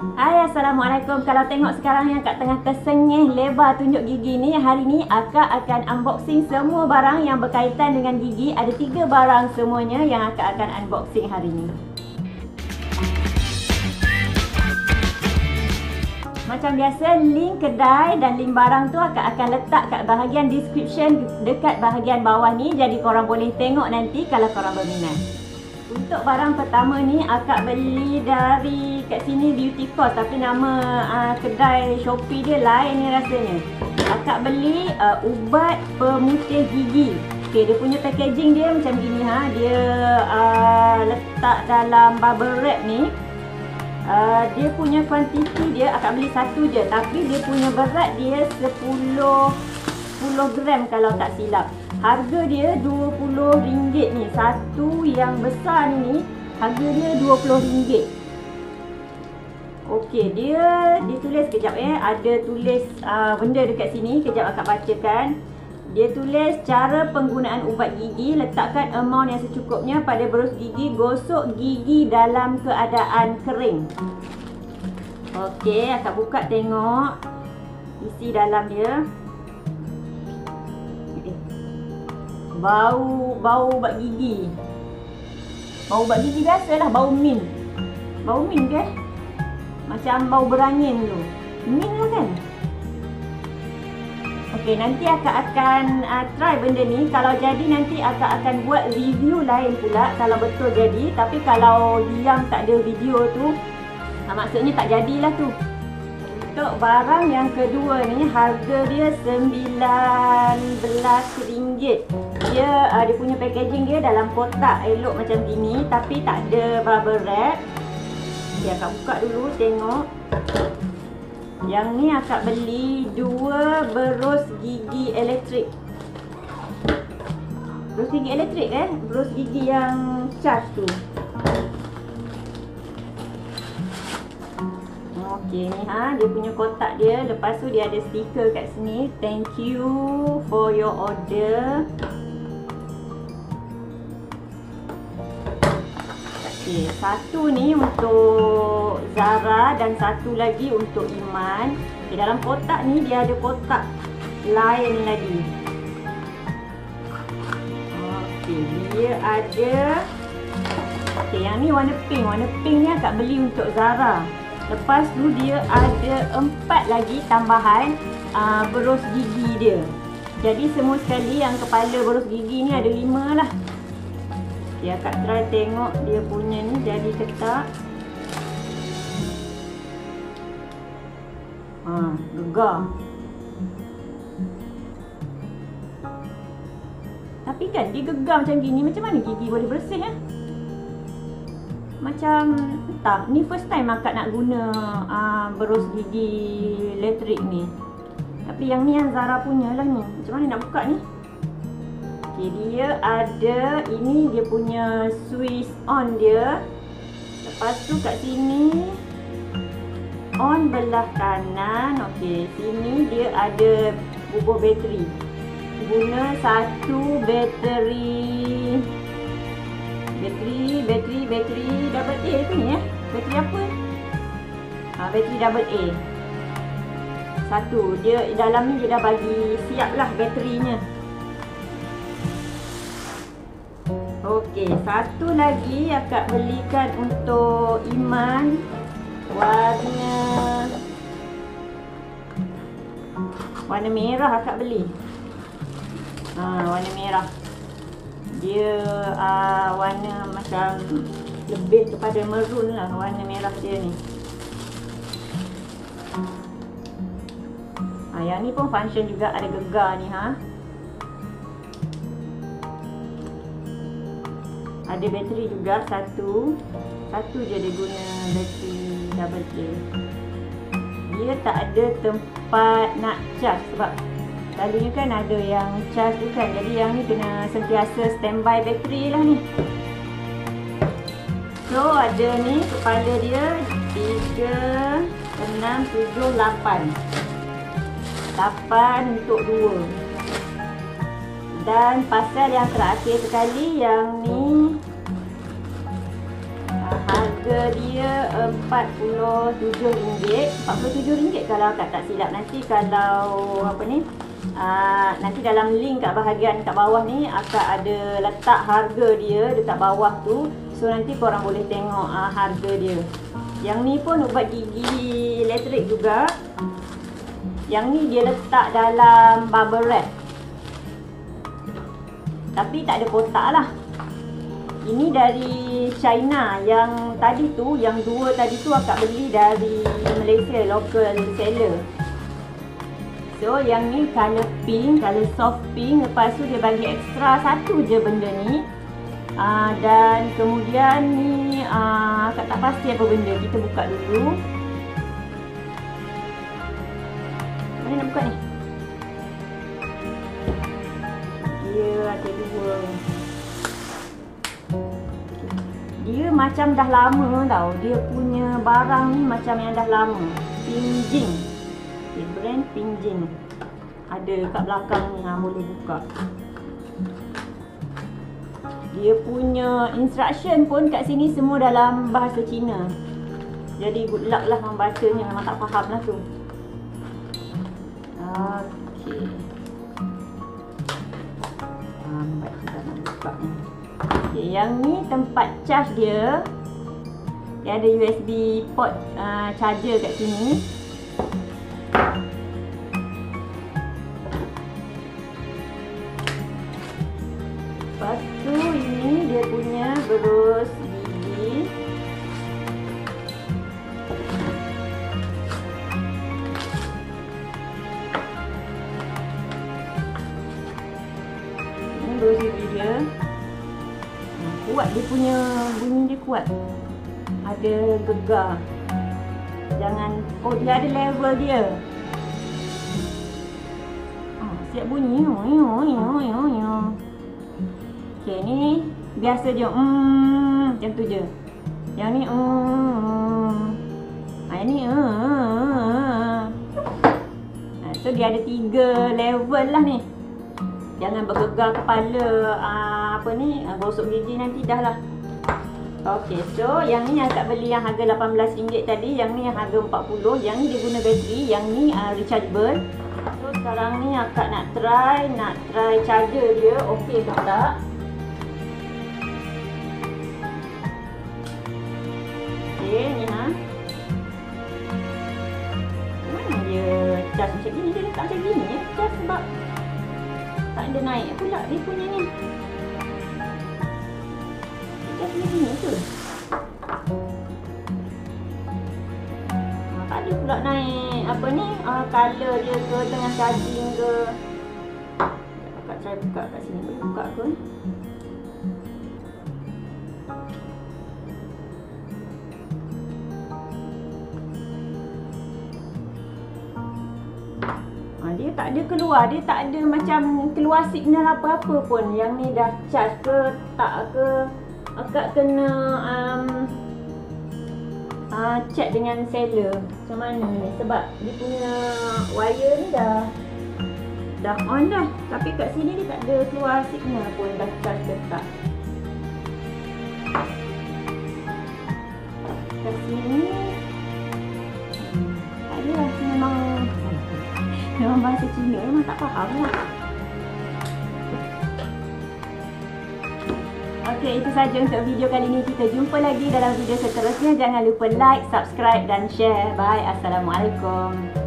Hai Assalamualaikum. Kalau tengok sekarang yang kat tengah tersengih lebar tunjuk gigi ni Hari ni akak akan unboxing semua barang yang berkaitan dengan gigi. Ada tiga barang semuanya yang akak akan unboxing hari ni. Macam biasa link kedai dan link barang tu akak akan letak kat bahagian description dekat bahagian bawah ni. Jadi korang boleh tengok nanti kalau korang berminat untuk barang pertama ni akak beli dari kat sini Beauty Cost tapi nama uh, kedai Shopee dia lain ni rasanya. Akak beli uh, ubat pemutih gigi. Okey, dia punya packaging dia macam gini ha. Dia uh, letak dalam bubble wrap ni. Uh, dia punya kuantiti dia akak beli satu je tapi dia punya berat dia 10 10 gram kalau tak silap. Harga dia RM20 ni. Satu yang besar ni harga dia RM20. Okey, dia ditulis kejap eh. Ada tulis uh, benda dekat sini. Kejap akak bacakan. Dia tulis cara penggunaan ubat gigi. Letakkan amount yang secukupnya pada berus gigi. Gosok gigi dalam keadaan kering. Okey, akak buka tengok isi dalam dia. Bau bau ubat gigi. Bau ubat gigi biasalah bau mint. Bau mint ke? Macam bau berangin tu. Mint lah kan? Okey, nanti akak akan uh, try benda ni. Kalau jadi nanti akak akan buat review lain pula kalau betul jadi. Tapi kalau diam tak ada video tu, uh, maksudnya tak jadilah tu. Untuk barang yang kedua ni harga dia RM19 dia uh, dia punya packaging dia dalam kotak elok macam gini tapi tak ada bubble wrap. Dia akan buka dulu tengok. Yang ni akak beli dua berus gigi elektrik. Berus gigi elektrik eh? Berus gigi yang charge tu. Okey ni ha dia punya kotak dia. Lepas tu dia ada stiker kat sini. Thank you for your order Okey, satu ni untuk Zara dan satu lagi untuk Iman. Okey, dalam kotak ni dia ada kotak lain lagi. Okey, dia ada Okey, yang ni warna pink. Warna pink ni akak beli untuk Zara. Lepas tu dia ada empat lagi tambahan uh, berus gigi dia. Jadi semua sekali yang kepala berus gigi ni ada lima lah. Ya, Kak try tengok dia punya ni jadi ketak. Ha, gegar. Tapi kan dia gegar macam gini, macam mana gigi boleh bersih eh? Macam entah, ni first time akak nak guna uh, berus gigi elektrik ni. Tapi yang ni yang Zara punya lah ni. Macam mana nak buka ni? Okey, dia ada ini dia punya switch on dia. Lepas tu kat sini on belah kanan. Okey, sini dia ada bubuh bateri. Guna satu bateri bateri bateri bateri double A tu ni eh. Bateri apa? Ha, bateri double A. Satu, dia dalam ni dia dah bagi siap lah baterinya. Okey, satu lagi akak belikan untuk Iman warna warna merah akak beli. Ha, warna merah. Dia uh, warna macam lebih kepada maroon lah warna merah dia ni. Ha, yang ni pun function juga ada gegar ni ha. Ada bateri juga satu. Satu je dia guna bateri double A. Dia tak ada tempat nak charge sebab selalunya kan ada yang charge tu kan. Jadi yang ni kena sentiasa standby bateri lah ni. So ada ni kepala dia 3 6 7 8 8 untuk 2 dan pasal yang terakhir sekali yang ni harga dia RM47. RM47 kalau akak tak silap. Nanti kalau apa ni uh, nanti dalam link kat bahagian kat bawah ni akak ada letak harga dia dekat bawah tu. So nanti korang boleh tengok uh, harga dia. Yang ni pun ubat gigi elektrik juga. Yang ni dia letak dalam bubble wrap tapi tak ada kotak lah. Ini dari China. Yang tadi tu yang dua tadi tu akak beli dari Malaysia local seller. So yang ni color pink color soft pink. Lepas tu dia bagi extra satu je benda ni. Uh, dan kemudian ni uh, akak tak pasti apa benda. Kita buka dulu. Mana nak buka ni dia ada dua. Dia macam dah lama tau. Dia punya barang ni macam yang dah lama. Pinjing. Okay, brand pinjing. Ada kat belakang ni ha, boleh buka. Dia punya instruction pun kat sini semua dalam bahasa Cina. Jadi good luck lah membacanya memang tak faham lah tu. Okay. Lambat kita nak buka ni Okay, yang ni tempat charge dia. Dia ada USB port uh, charger kat sini Ini gigi dia. Hmm, Kuat dia punya bunyi dia kuat. Ada gegar. Jangan Oh dia ada level dia. Oh, Siap bunyi. Yo, yo, yo, yo. Okay ni Biasa je. Mm, Macam tu je. Yang ni mm, ha, Yang ni mm, ha, So dia ada tiga level lah ni Jangan bergegar kepala uh, apa ni uh, gosok gigi nanti dah lah. Okey, so yang ni yang akak beli yang harga RM18 tadi, yang ni yang harga RM40, yang ni dia guna bateri, yang ni uh, rechargeable. So sekarang ni akak nak try, nak try charger dia, okey ke tak? Ada naik pula dia punya ni. Dia punya tu ha, tak ada pula naik apa ni? Uh, color dia ke tengah charging ke? Akak try buka kat sini boleh buka ke dia tak ada keluar, dia tak ada macam keluar signal apa-apa pun. Yang ni dah charge ke tak ke. Akak kena um, uh, check dengan seller macam mana ni. Sebab dia punya wire ni dah dah on dah. Tapi kat sini dia tak ada keluar signal pun dah charge ke tak. Kat sini Memang bahasa Cina memang tak faham lah. Okey, itu saja untuk video kali ini. Kita jumpa lagi dalam video seterusnya. Jangan lupa like, subscribe dan share. Bye. Assalamualaikum.